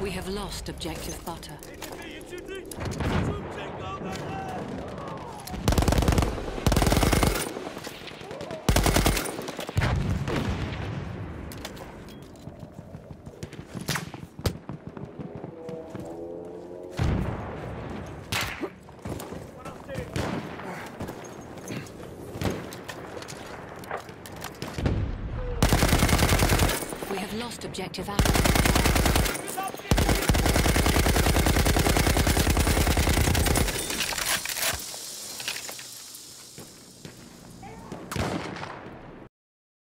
We have lost objective butter. We have lost objective Alpha.